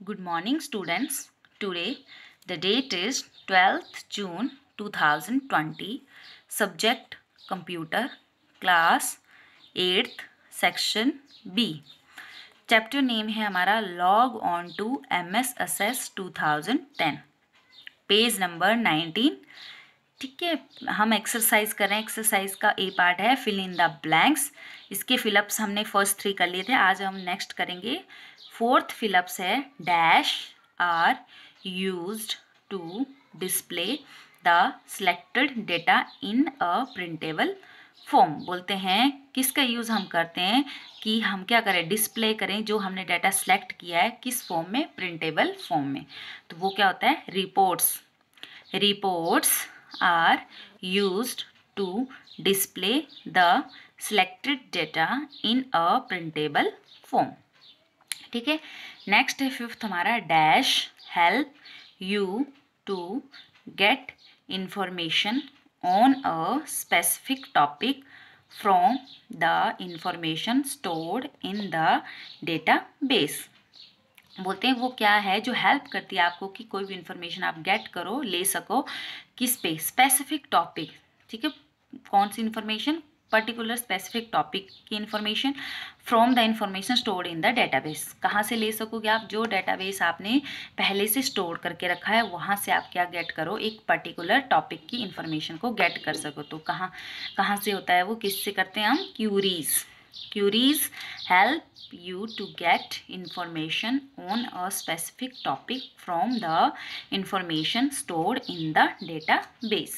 Good morning, students. Today, the date is 12th June 2020. Subject Computer, Class 8th, Section B. Chapter name है हमारा log on to M S access two thousand ten page number nineteen ठीक है हम exercise कर रहे हैं exercise का ए part है फिल इन द ब्लैंक्स इसके फिलअप्स हमने फ़र्स्ट थ्री कर लिए थे आज हम नेक्स्ट करेंगे फोर्थ फिलअप्स है, dash, are use to display the selected data in a printable form. बोलते हैं, किसका यूज़ हम करते हैं कि हम क्या करें, डिस्प्ले करें जो हमने डाटा सेलेक्ट किया है किस फॉर्म में, प्रिंटेबल फॉर्म में। तो वो क्या होता है, reports. Reports are used to display the selected data in a printable form ठीक है? नेक्स्ट है फिफ्थ हमारा dash help you to get information on a specific topic from the information stored in the database बोलते हैं वो क्या है जो हेल्प करती है आपको कि कोई भी इन्फॉर्मेशन आप गेट करो, ले सको, किस पे? स्पेसिफिक टॉपिक ठीक है? कौन सी इंफॉर्मेशन पर्टिकुलर स्पेसिफिक टॉपिक की information from the information stored in the database कहाँ से ले सकोगे आप? जो डेटाबेस आपने पहले से स्टोर करके रखा है, वहाँ से आप क्या गेट करो? एक पर्टिकुलर टॉपिक की इंफॉर्मेशन को गेट कर सको। तो कहाँ कहाँ से होता है वो? किससे करते हैं हम? Queries Queries help you to get information on a specific topic from the information stored in the database.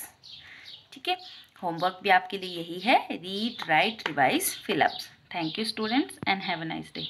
ठीक है? होमवर्क भी आपके लिए यही है। Read write revise fill ups thank you students and have a nice day